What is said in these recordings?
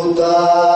Buddha.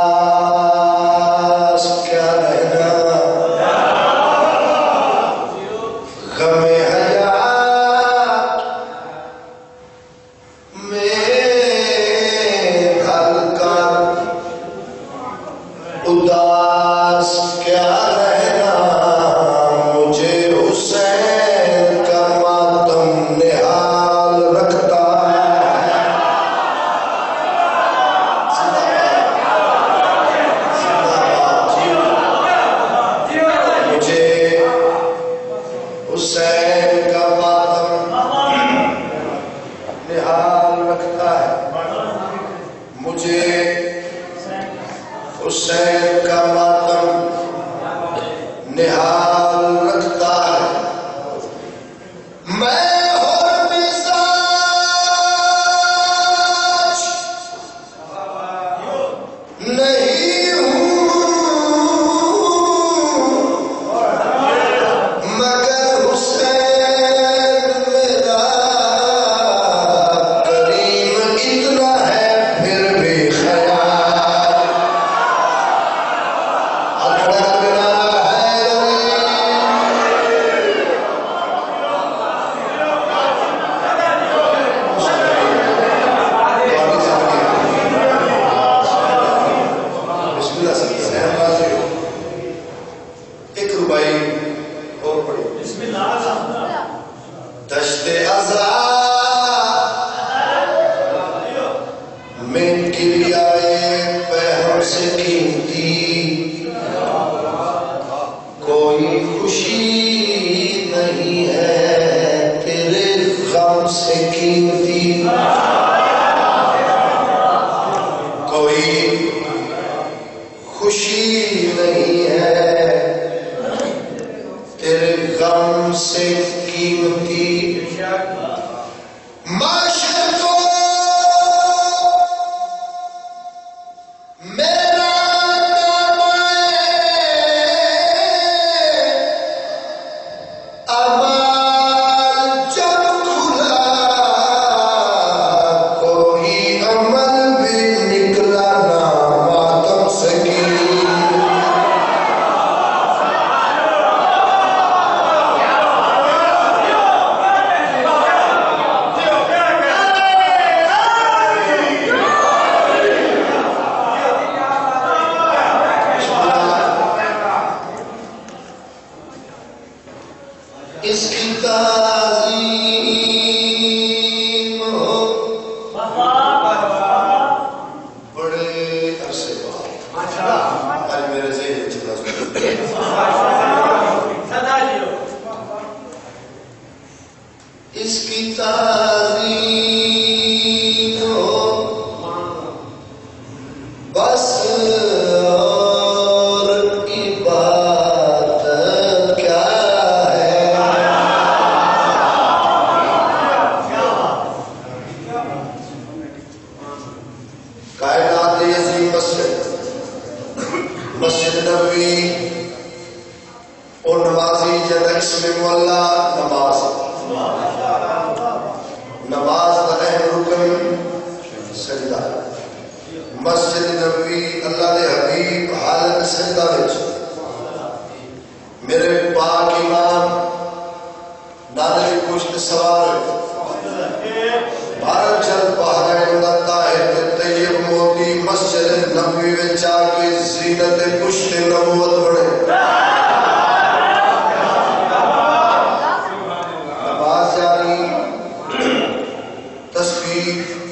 made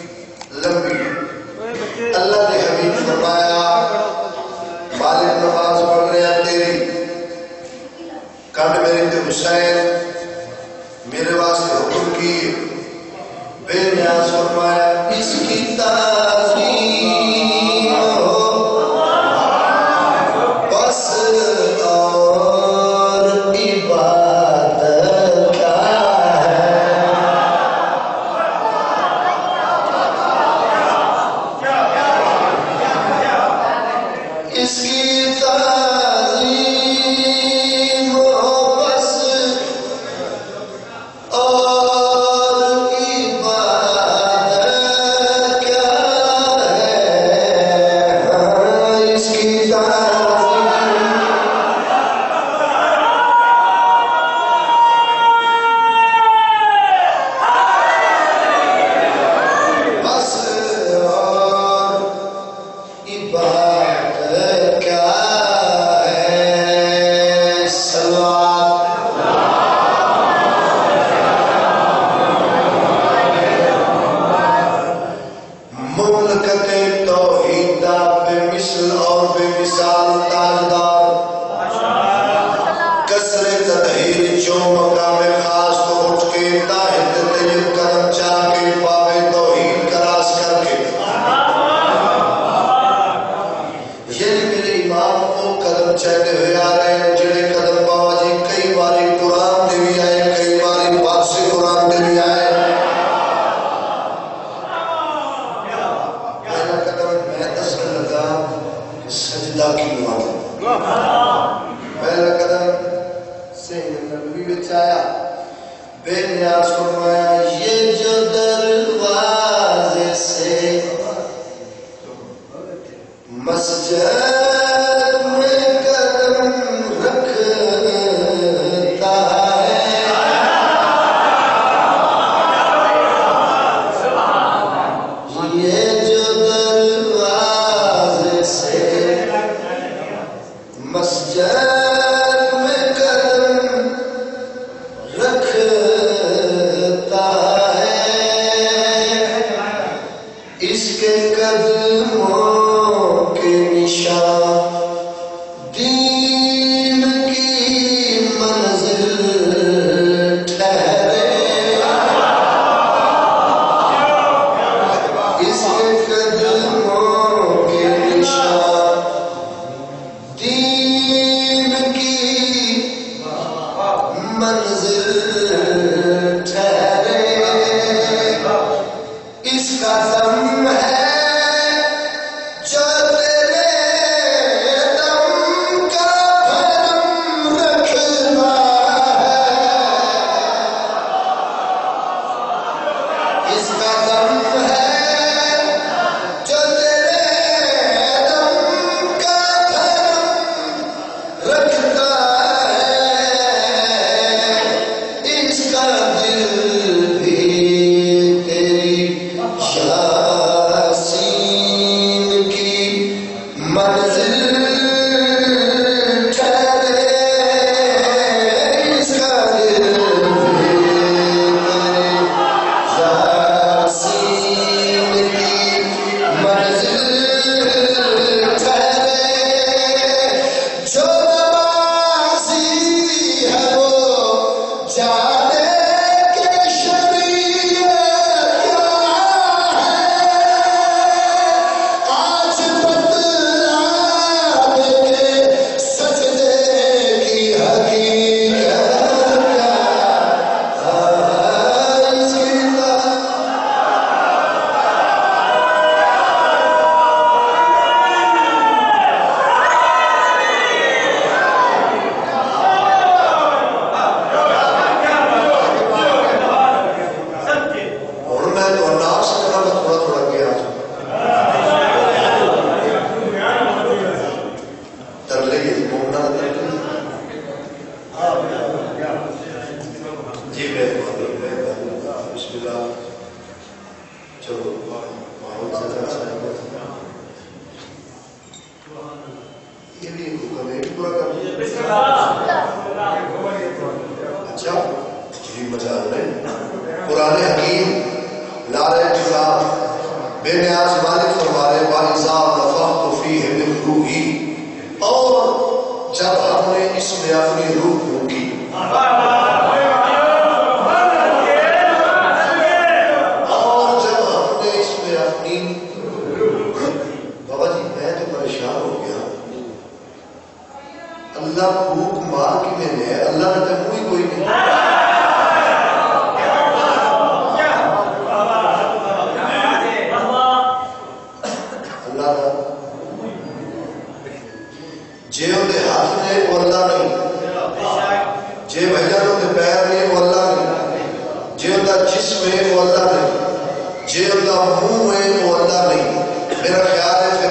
کسر تدہیر جو مقام خاص تو اٹھ کے جے وہ ہاتھ نے وہ اللہ نہیں۔ جے بھجن وہ پیر نے وہ اللہ نہیں۔ جے وہ جسم ہے وہ اللہ نہیں۔ جے وہ منہ ہے وہ اللہ نہیں۔ میرا خیال ہے کہ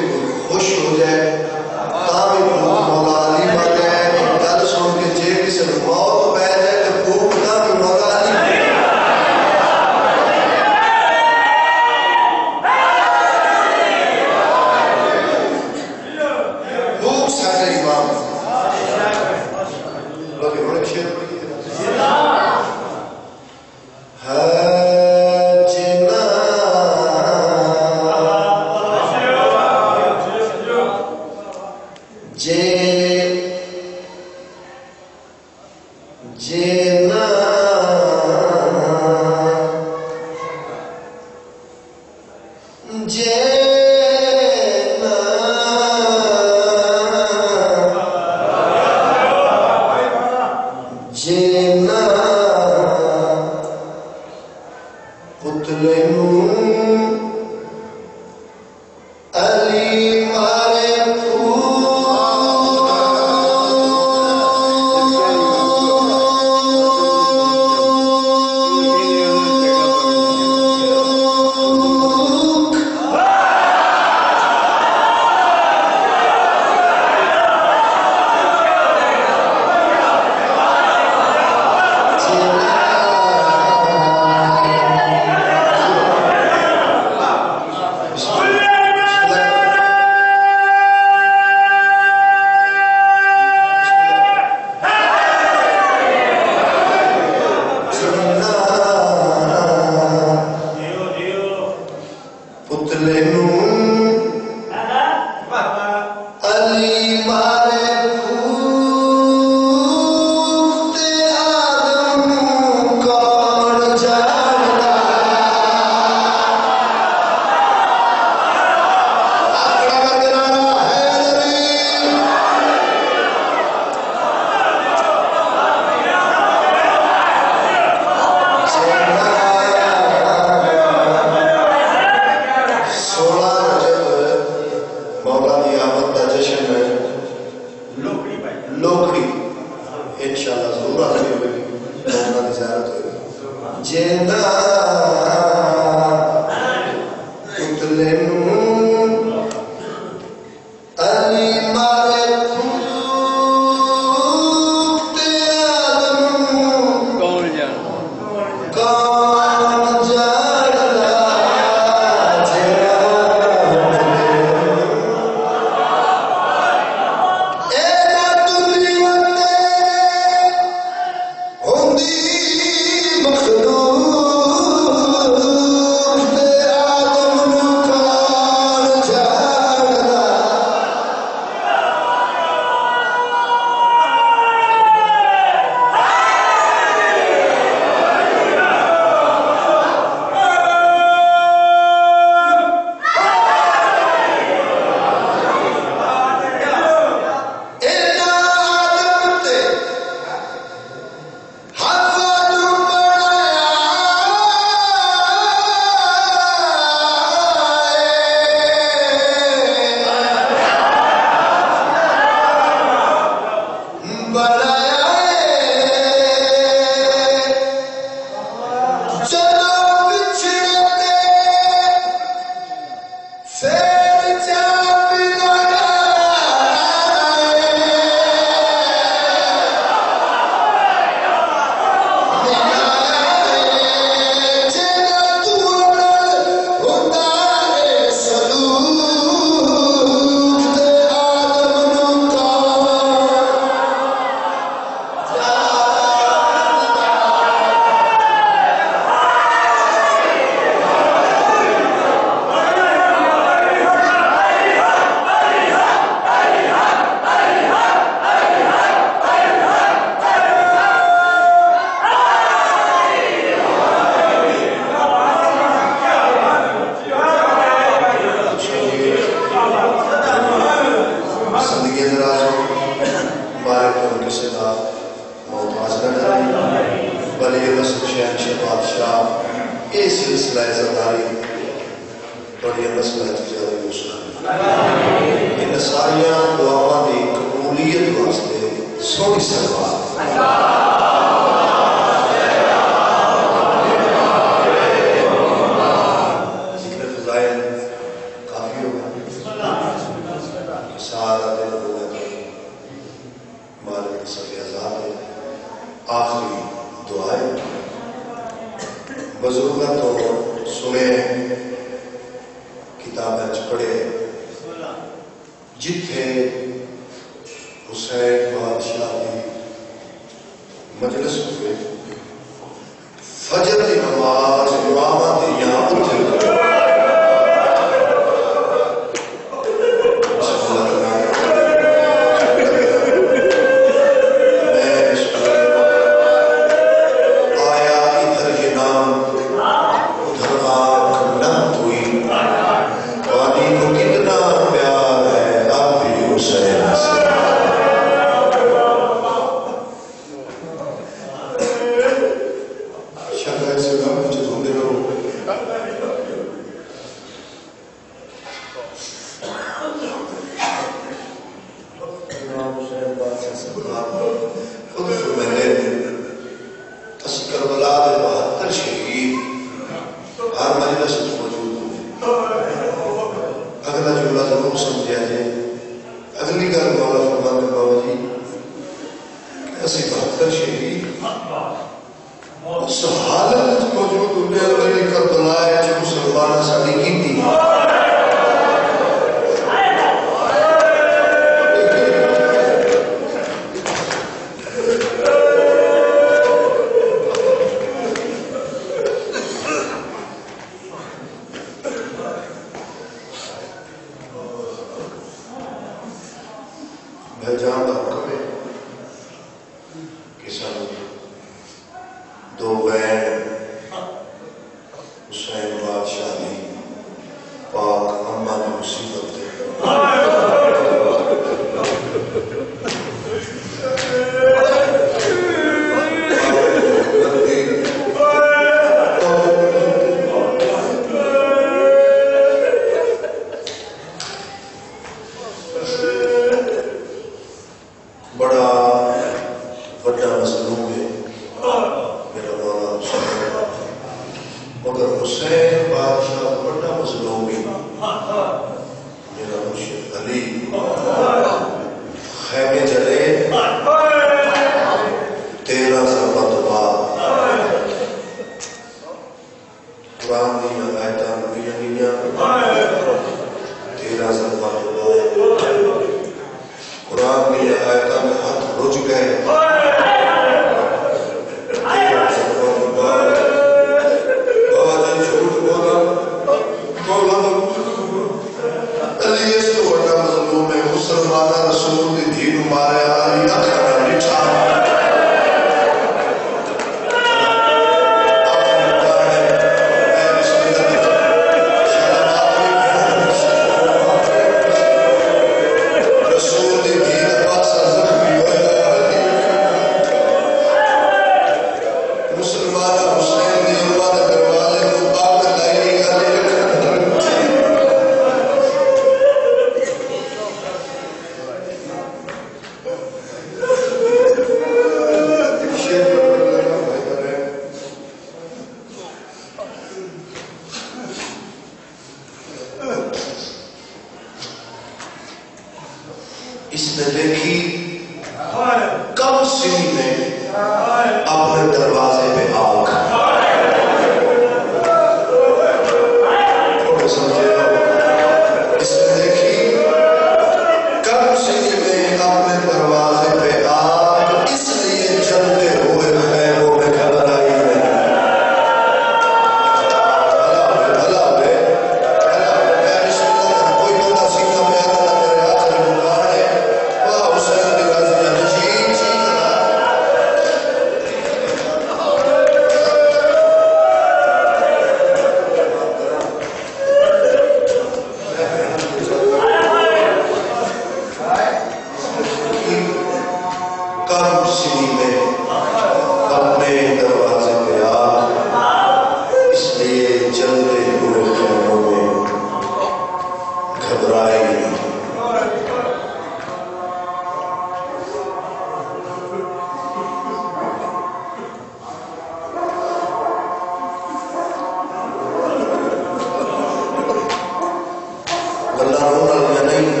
گلا رونا لیا نہیں۔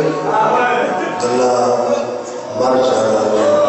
گلا مر جانا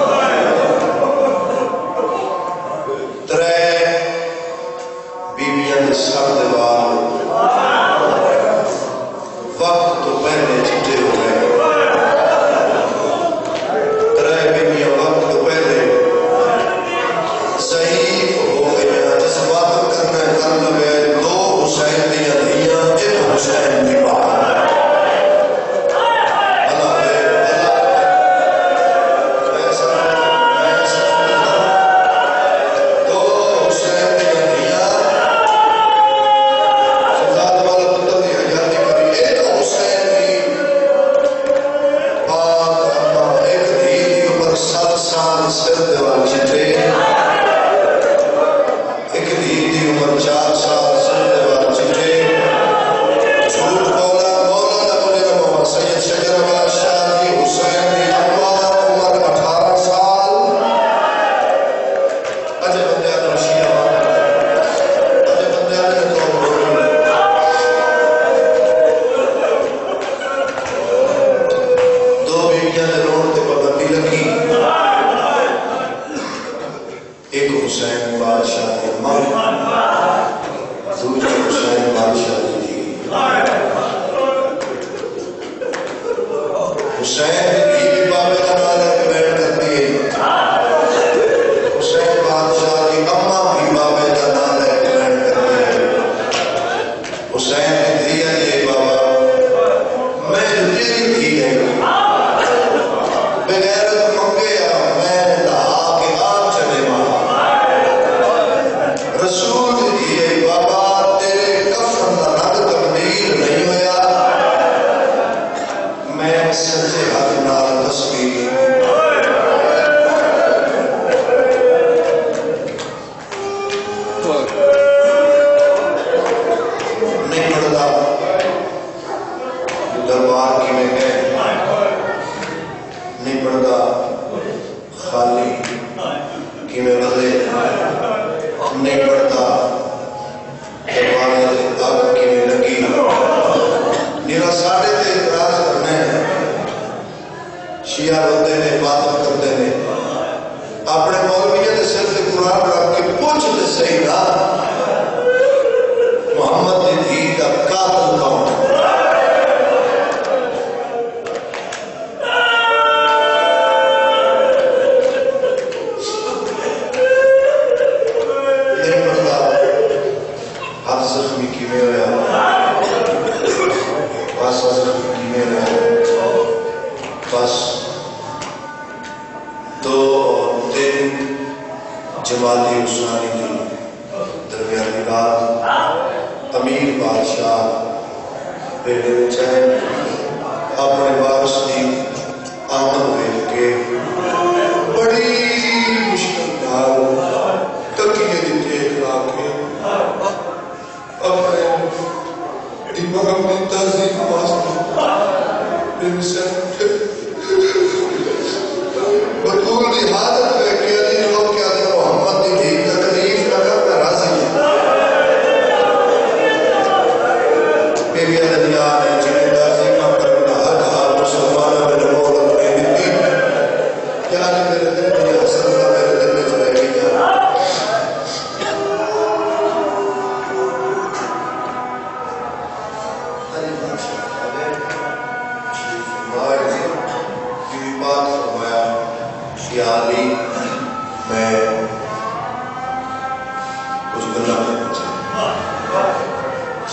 Hussein.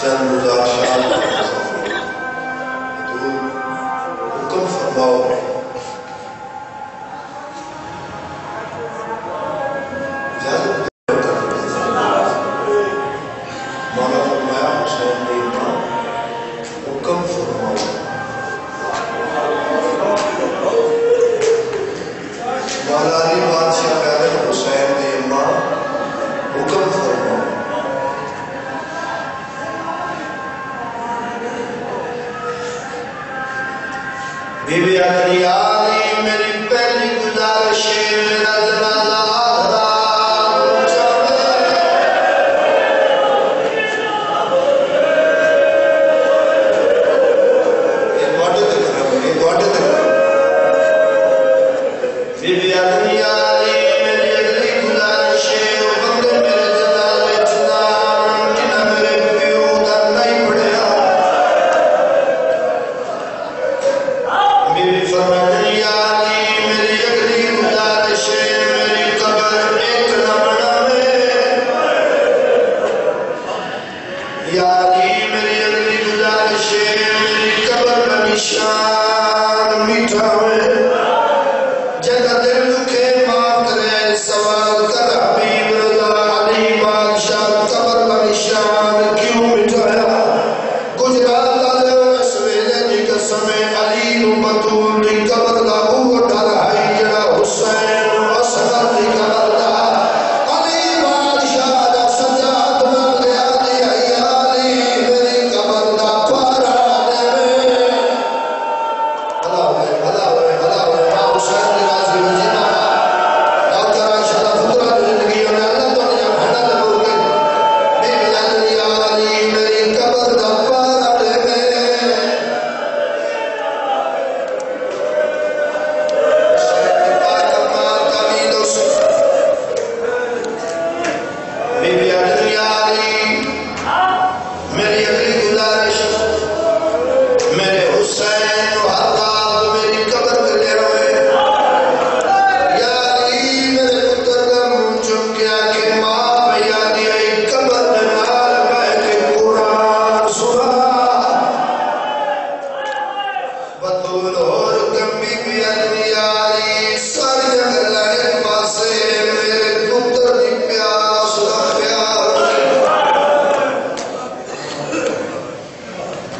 sen uzak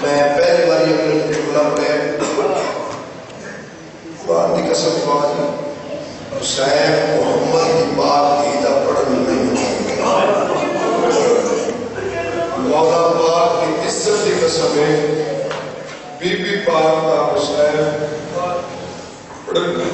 میں پہلی باری اپنے مقبلہ پڑھے قرآن کی قسم بات حسین محمد کی بات کی دا پڑھن نہیں مولا پاک کی عزت کی قسم ہے، بی بی پاک کا حسین پڑھن